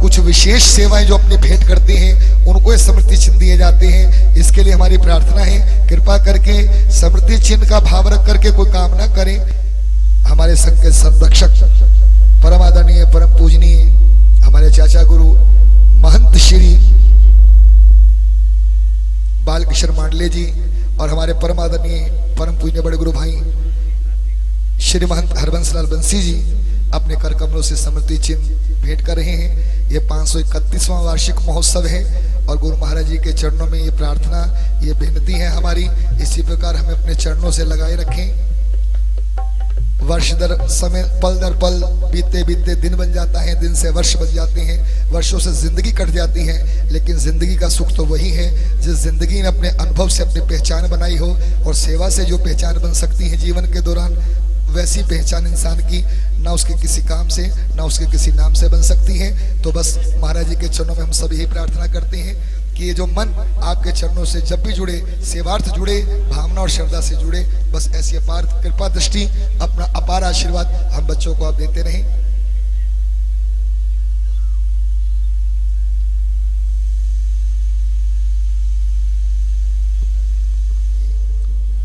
कुछ विशेष सेवाएँ जो अपने भेंट करते हैं, उनको स्मृति चिन्ह दिए जाते हैं। इसके लिए हमारी प्रार्थना है, कृपा करके स्मृति चिन्ह का भाव रख करके कोई काम ना करें। हमारे संघ के संरक्षक परम आदरणीय परम पूजनीय, हमारे चाचा गुरु, महंत श्री बालकिशन मांडले जी और हमारे परम आदरणीय परम पूजनीय बड़े गुरु भाई, श्री महंत हरबंस लाल बंसी जी अपने कर कमलों से स्मृति चिन्ह भेंट कर रहे हैं। ये पाँच वार्षिक महोत्सव है और गुरु महाराज जी के चरणों में ये प्रार्थना, ये बेनती है हमारी। इसी प्रकार हमें अपने चरणों से लगाए रखें। वर्ष दर, समय, पल दर पल बीते बीते दिन बन जाता है, दिन से वर्ष बन जाते हैं। वर्षों से ज़िंदगी कट जाती है, लेकिन ज़िंदगी का सुख तो वही है। जिस ज़िंदगी ने अपने अनुभव से अपनी पहचान बनाई हो और सेवा से जो पहचान बन सकती है जीवन के दौरान वैसी पहचान इंसान की ना उसके किसी काम से, ना उसके किसी नाम से बन सकती है। तो बस महाराज जी के चरणों में हम सब यही प्रार्थना करते हैं कि ये जो मन आपके चरणों से जब भी जुड़े, सेवार्थ जुड़े, भावना और श्रद्धा से जुड़े, बस ऐसी अपार कृपा दृष्टि, अपना अपार आशीर्वाद हम बच्चों को आप देते रहें।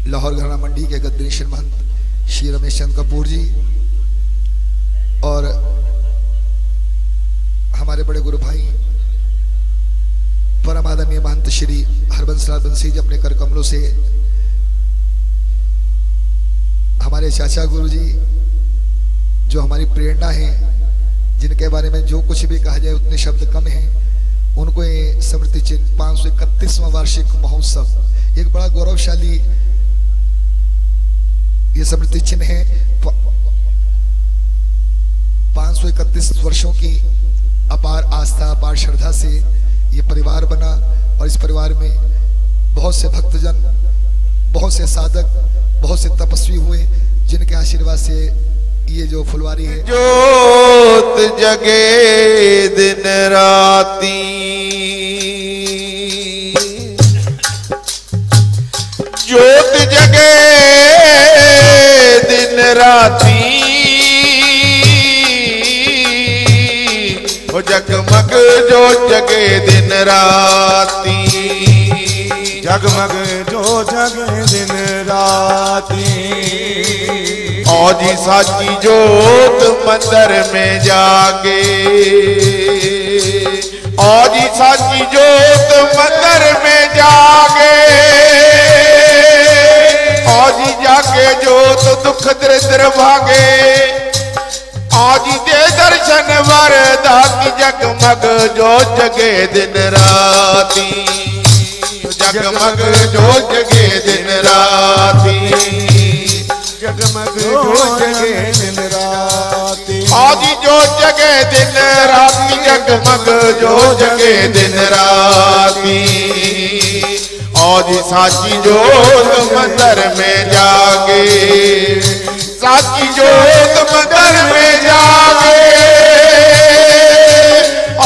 लाहौर घराना मंडी के गद्दीश्वर महंत श्री रमेश चंद कपूर जी और हमारे बड़े गुरु भाई परम आदरणीय महंत श्री हरबंस लाल बंसी जी अपने कर कमलों से, हमारे चाचा गुरु जी, जो हमारी प्रेरणा है, जिनके बारे में जो कुछ भी कहा जाए, उतने शब्द कम हैं, उनको ये स्मृति चिन्ह पाँच सौ इकतीसवां वार्षिक महोत्सव, एक बड़ा गौरवशाली ये स्मृति चिन्ह है। पाँच सौ इकतीस वर्षों की अपार आस्था, अपार श्रद्धा से ये परिवार बना और इस परिवार में बहुत से भक्तजन, बहुत से साधक, बहुत से तपस्वी हुए, जिनके आशीर्वाद से ये जो फुलवारी है। जोत जगे दिन राती। जोत जगे राती ओ जगमग जो जगे दिन राती। जगमग जो जगे दिन राती। औजी साची जोत मंदिर में जागे। औजी साची जोत मंदिर में जागे। औजी जाके जोत दुख दरिद्र भागे। औजी दे दर्शन वरदाती जगमग जो जगे दिन राती। जगमग जो जगे दिन राती। जगमग जो जगे दिन राती। आदि जो जगे दिन राती, जगमग जो जगे दिन राती। आदि साची जोत मंदिर में जागे। साची जोत मंदिर में जागे।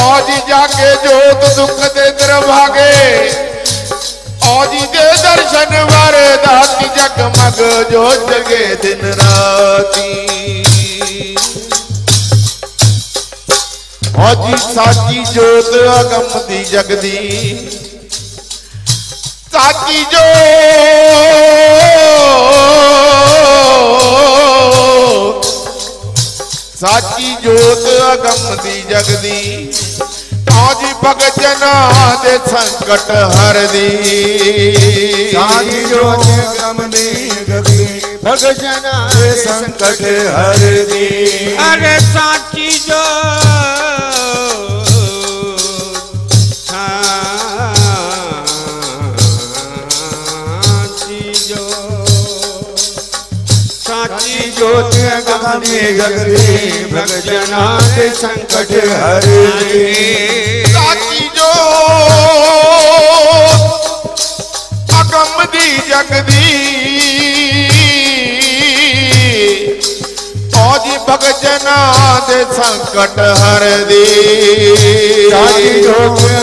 आदि जाके जोत दुख दे भागे। औजी दे दर्शन वरदाती जगमग जो जगे दिन राती। औजी साची जोत अगम दी जगदी। साची जो। साची जोत अगम दी जगदी। आज भगजना दे संकट हर दी साधी जो गम दी गदी भगजना के संकट हर दी अरे गम दी गदी भगजना के संकट हर। दी साची जो, अगम दी जगदी। आज भगजना दे संकट हर दी साधी जो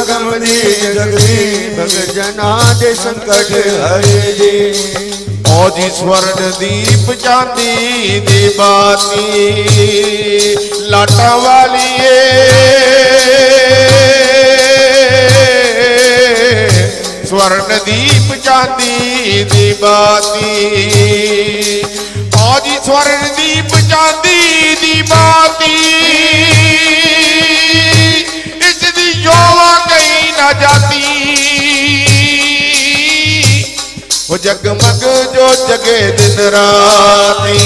गम दी गदी भगजना के ਮੋਜੀ ਸਵਰਨ ਦੀਪ ਚਾਂਦੀ ਦੀ ਬਾਤੀ ਲਾਟਾਂ ਵਾਲੀਏ। ਸਵਰਨ ਦੀਪ ਚਾਂਦੀ ਦੀ ਬਾਤੀ ਮੋਜੀ ਸਵਰਨ ਦੀਪ ਚਾਂਦੀ ਦੀ ਬਾਤੀ ਇਸ ਦੀ ਜੋਵਾ ਕਈ ਨਾ ਜਾਤੀ वो जगमग जो जगे दिन राती।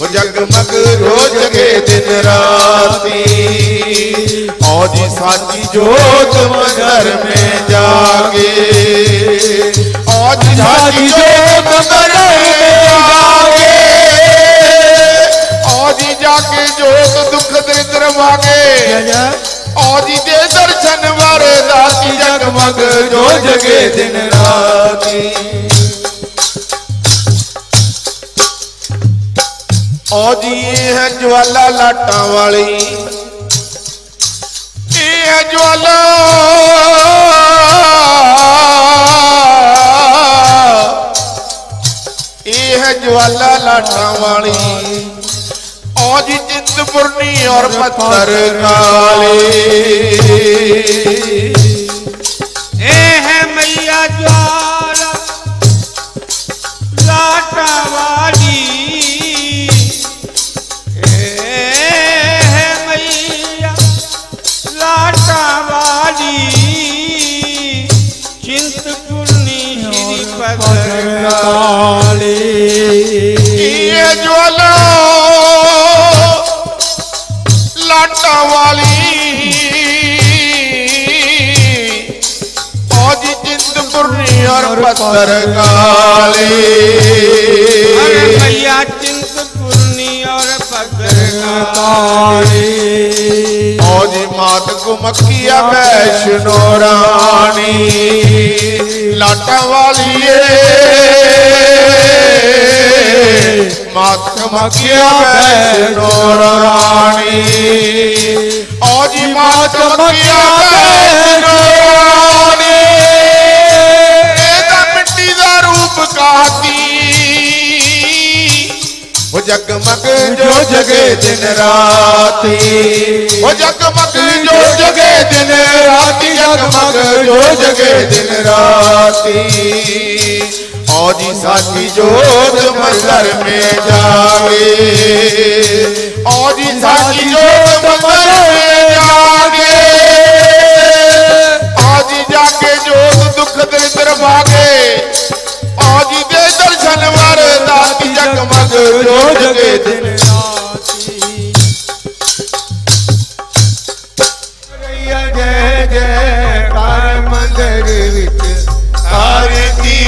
वो जगमग जो जगे दिन राती। और साची जोत घर में जागे। और साची जोत मगर में जागे। और जाके जोत दुख दरिद्र मांगे और दे दर्शन मग जो जगे दिन रात। और है ज्वाला लाटा वाली। ये है ज्वाला। ये है ज्वाला लाटा वाली। और चिंतपुरनी और पत्थर काली। पकड़काले भैया चिंत पुरनी और पकड़काले और मात घुमकिया मक्खिया वैष्णो रानी। लाट वाली मात मक्खिया वैष्णो रानी। और मात मक्खिया वो जगमग जो जगे दिन राती। वो जगमग जो जगे दिन राती। जगमग जो जगे दिन राती। और साथी जो मंदिर में जावे। और साथी जो जो जगे दिन जय जय मंदिर आरती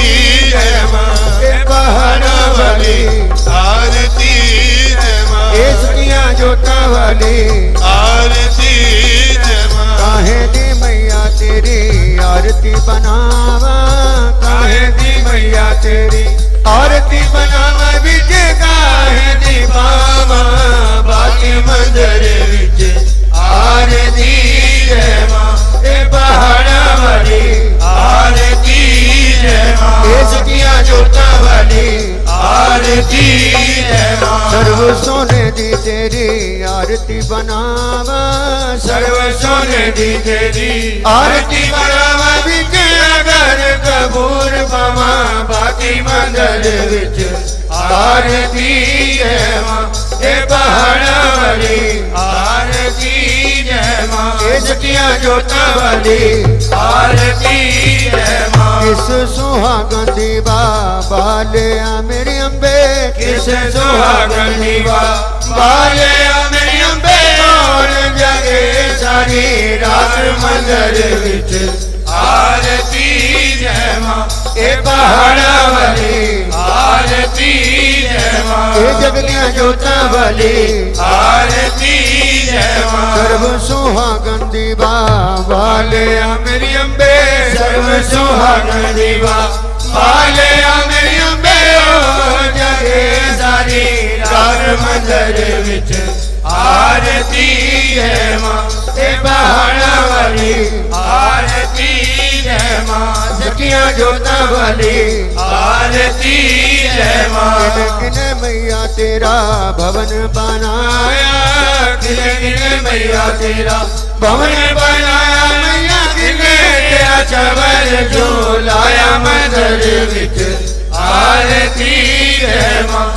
आरती आरती दी मैया तेरी आरती बनावा काहे दी मैया तेरी आरती बनावा। आरती सर्व सोने दी तेरी आरती बनावा। सर्व सोने दी तेरी आरती बनावा। भी के अगर कबूर बामा बाकी मंदर विच। आरती है माँ ये पहाड़ वाली। आरती है माँ। ये जटिया जोता वाली। आरती है माँ। इस सुहागन दीवा बाले आ मेरी अंबे किस सुहागनी वा? बाले अमे अंबे और जगे? सारी रात मंदिर विच। आरती जय माँ ए पहाड़ा वाली। आरती जय ए जगनिया जोता वाली। आरती जय माँ। सर्व सुहागन दीवा बाले अमेरी अंबे सर्व सुहागन दीवा बाले घर विच आरती है माँ ते वाली आरती है माँ सखियाँ जोता वाली आरती है माँ। किन मैया तेरा भवन बनाया? किन मैया तेरा भवन बनाया? मैया किन तेरा चवर जो लाया मदर विच आरती है माँ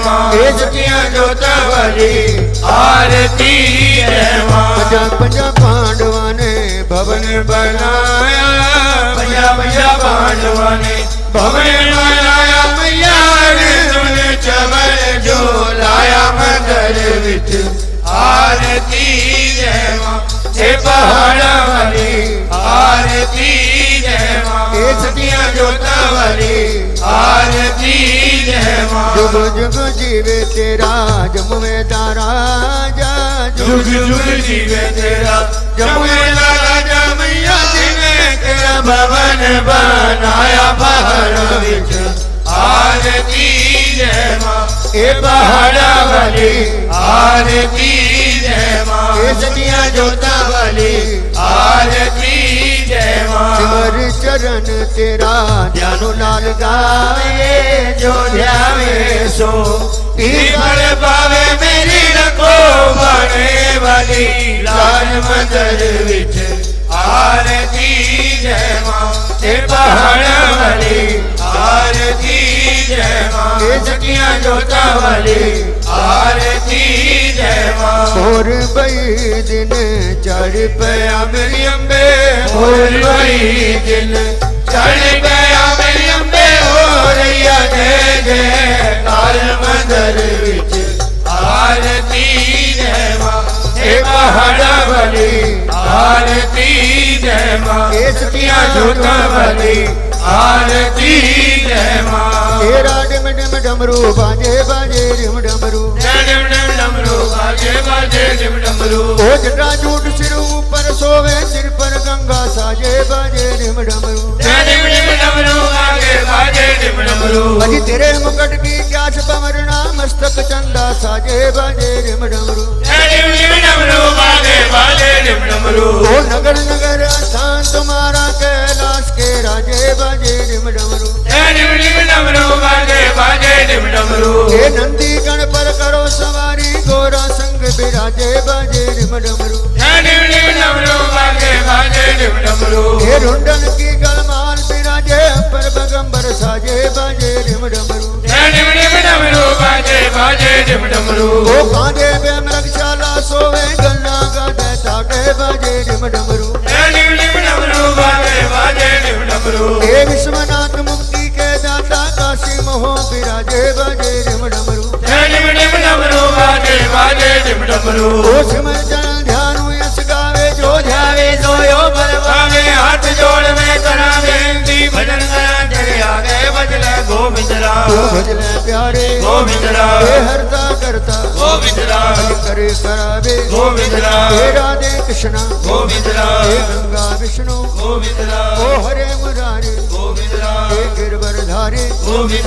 इसकिया जोत भरी आरती पजा पजा पांडवा ने भवन बनाया। पजा पजा पांडवा ने भवन बनाया। मैया ने सुन चमर जो लाया मंदिर आरती जय माँ पहाड़ी आरती जय जोता वाली आरती जय जुग जुग जीवे तेरा जमुए तारा जा जुग। जुग जीवे तेरा जमुए जा मैया तेरा। भवन बनाया पहाड़ आरती जय माँ। ए पहाड़ा वाली आरती जय जोता वाली आरती जय माँ। चरण तेरा ध्यानो लाल गावे जो ध्यावे सो। पीपल पावे मेरी रखो बने वाली। लाल मंदिर विठ आरती जय माँ। पहाड़ वाली आरती जय माँ। सतिया जोता वाली और बई दिन चढ़ पया मेरी अम्बे और बई दिन चढ़ पया मेरी अम्बे हो रही जय जय काल मंदर विच। आरती जय माँ हे पहाड़ा बली आरती जय माँ ए सतिया जोता बली आरती जय माँ हे राडम डम डमरू बाजे बाजे रिम डमरू। डम डम डमरू ओ जटा जूट सिर ऊपर सोवे सिर पर गंगा साजे बाजे डिमडमरू जय डिमडमरू अज तेरे मुकुट की क्या छपमरणा मस्तक चंदा साजे बाजे रिम डमरू। ओ नगर नगर स्थान तुम्हारा कैलाश के राजे बाजे रिम डमरू। हे नंदी गण पर करो सवारी, गोरा संग बिराजे बाजे रिम डमरू। हे रुंडन की डमरू साजे बाजे डिम डमरू। डिम डिम डमरू बाजे बाजे डिम डमरू। ओ पे सोवे गाते ताके बाजे डिम डमरू। डिम डिम डमरू बाजे बाजे डिम डमरू। हे विश्वनाथ मुक्ति के दाता काशी मोह विराजे बाजे डिम डमरू। डिम डिम डमरू बाजे बाजे डिम डमरू। ओ जो ध्यावे सोयो हाथ जोड़ में करावे भजन करा भज में प्यारे गोविंदरा हे हरदा करता। गोविंदरा करे करावे गोविंदरा हे राधे कृष्णा। गोविंदरा हे गंगा विष्णु। गोविंदरा ओ हरे मुरारे। गोविंदरा हे पधारे ओ धारे गोविंद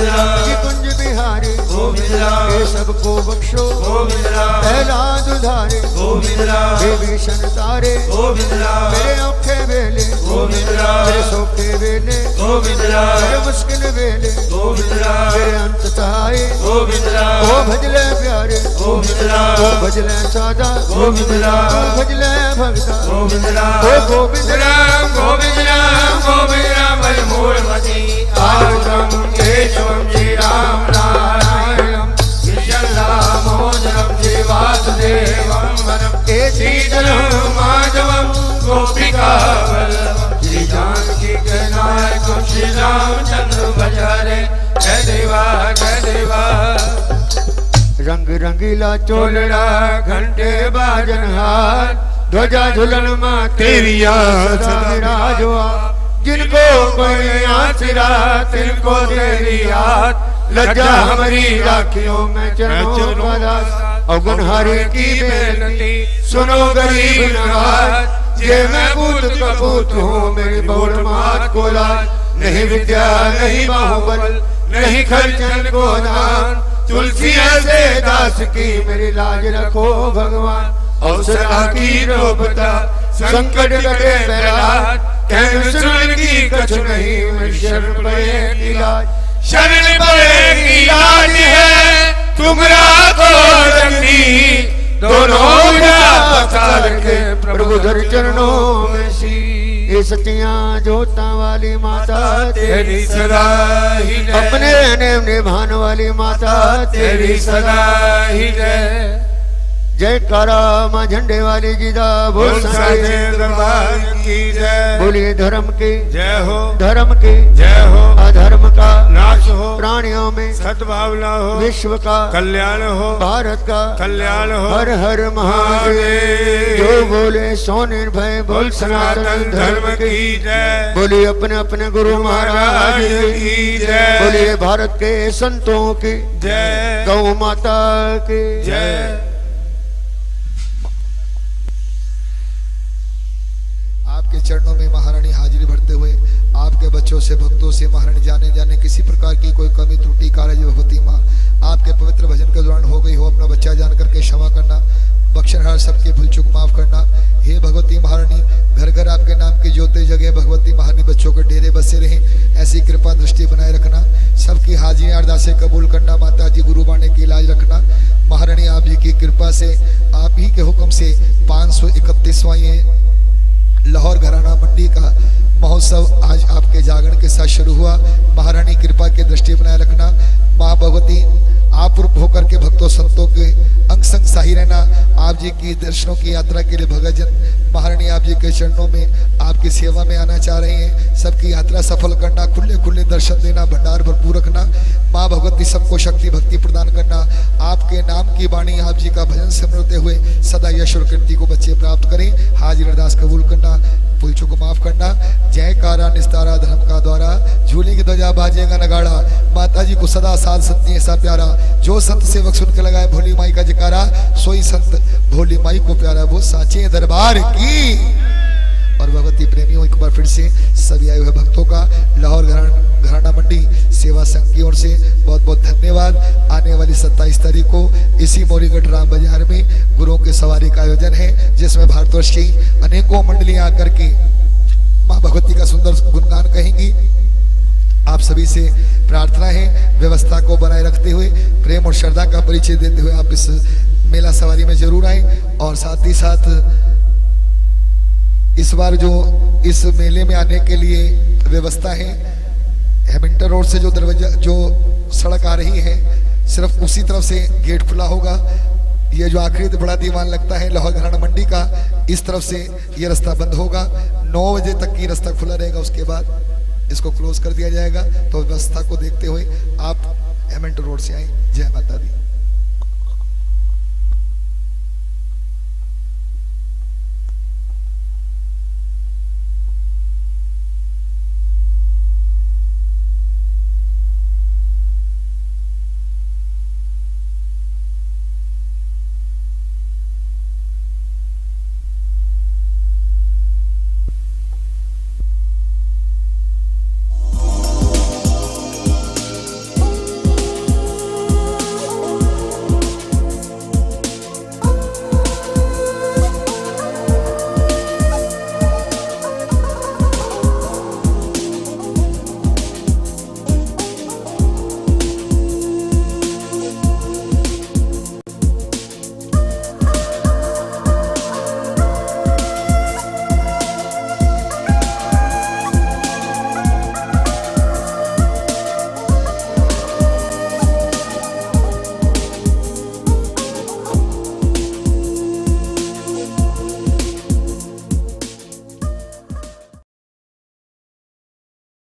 कुंज बिहारे ओ गोविंद ये सबको बख्शो ओ गोविंद पहला दुधारे ओ गोविंद हे भीषण तारे ओ गोविंद मेरे औखे वेले गोविंद मेरे सौखे वेले गोविंद मेरे मुश्किल वेले गोविंद मेरे अंत सहाय गोविंद ओ भजले प्यारे ओ गोविंद भजले साजा गोविंद राम गोविंद राम गोविंद राम गोविंद राम गोविंद राम भज मूल मती आरुणम केशवम श्री राम नारायणम विशल्लाम मोदनम श्री वासुदेवम वरम शीतलम गोपिका श्री जानकी के नायक श्री रामचंद्र भज रे जय देवा जय देवा रंग रंगीला चोलड़ा घंटे बाजन हाथ ध्वजा झुलन माँ तेरिया राजवा जिनको कोई आसरा तिनको तेरी याद। लज्जा हमारी राखियों में चरणों का दास। अवगुणहारे की बेनती सुनो गरीब नवाज़ ये मैं पूत कपूत हूँ मेरी बहुड़ मात को लाज। नहीं विद्या नहीं बाहुबल नहीं खर्चन को दान। तुलसी ऐसे दास की मेरी लाज रखो भगवान। अवसर की रोपता संकट करे मेरा कहन की कछ नहीं, मैं शरण पे इलाज लाज। शरण पड़े सतियाँ जोता वाली माता तेरी सदा ही अपने निभान वाली माता तेरी सदा ही। जय जय कारा माँ झंडे वाली जीदा बोल दरबार की जय। बोलिए धर्म की। जय हो। धर्म की। जय हो। अधर्म का। नाश हो। प्राणियों में। सद्भावना हो। विश्व का। कल्याण हो। भारत का। कल्याण हो। हर हर महादेव। जो बोले सो निर्भय। बोल सनातन धर्म की। जय। बोलिए अपने अपने गुरु महाराज की जय। बोलिए भारत के संतों की। जय। गौ माता की। जय आपके चरणों में महारानी हाजिरी भरते हुए आपके बच्चों से, भक्तों से, महारानी जाने जाने किसी प्रकार की कोई कमी, त्रुटि, कार्य भगवती माँ, आपके पवित्र भजन के दौरान हो गई हो, अपना बच्चा जान करके क्षमा करना, बख्शनहार सबके भूल चूक माफ़ करना। हे भगवती महारानी घर घर आपके नाम की ज्योति जगह भगवती महारानी बच्चों के डेरे बसे रहें, ऐसी कृपा दृष्टि बनाए रखना, सबकी हाजिरी अरदासें कबूल करना माता जी गुरु बाने की इलाज रखना। महारानी, आप जी की कृपा से, आप ही के हुक्म से पाँच सौ इकतीसवां ये लाहौर घराना मंडी का महोत्सव आज आपके जागरण के साथ शुरू हुआ। महारानी कृपा की दृष्टि बनाए रखना। माँ भगवती आप होकर के भक्तों संतों के अंग संग साही रहना, आप जी की दर्शनों की यात्रा के लिए भगत जन, महारानी आप जी के चरणों में, आपकी सेवा में आना चाह रहे हैं। सबकी यात्रा सफल करना खुले खुले दर्शन देना, भंडार भरपूर रखना, माँ भगवती सबको शक्ति, भक्ति प्रदान करना, आपके नाम की वाणी आप जी का भजन सिमरते हुए सदा यश और कीर्ति को बच्चे प्राप्त करें। हाजिर अरदास कबूल करना पुलचों को माफ़ करना। जय कारा निस्तारा धर्म का द्वारा। झूले की ध्वजा, बाजेगा नगाड़ा। माता जी को सदा साथ सत्य ऐसा प्यारा। जो संत सेवक सुन के लगाए भोली माई का जकारा सोई संत भोली माई को प्यारा। वो साचे दरबार की। और भगवती प्रेमियों, एक बार फिर से सभी आए हुए भक्तों का। लाहौर घराना घराना मंडी सेवा संघ की ओर से बहुत बहुत धन्यवाद। आने वाली 27 तारीख को इसी मोरीगढ़ राम बाज़ार में गुरुओं के सवारी का आयोजन है, जिसमें भारतवर्ष की अनेकों मंडलियाँ आकर के माँ भगवती का सुंदर गुणगान कहेंगी। आप सभी से प्रार्थना है, व्यवस्था को बनाए रखते हुए, प्रेम और श्रद्धा का परिचय देते हुए आप इस मेला सवारी में ज़रूर आए, और साथ ही साथ इस बार जो इस मेले में आने के लिए व्यवस्था है हेमिंटर रोड से जो दरवाज़ा, जो सड़क आ रही है, सिर्फ़ उसी तरफ़ से गेट खुला होगा। ये जो आखिरी बड़ा दीवान लगता है, लाहौर घराना मंडी का, इस तरफ़ से ये रास्ता बंद होगा। नौ बजे तक की रास्ता खुला रहेगा, उसके बाद इसको क्लोज कर दिया जाएगा। तो व्यवस्था को देखते हुए आप हेमेंट रोड से आए। जय माता दी।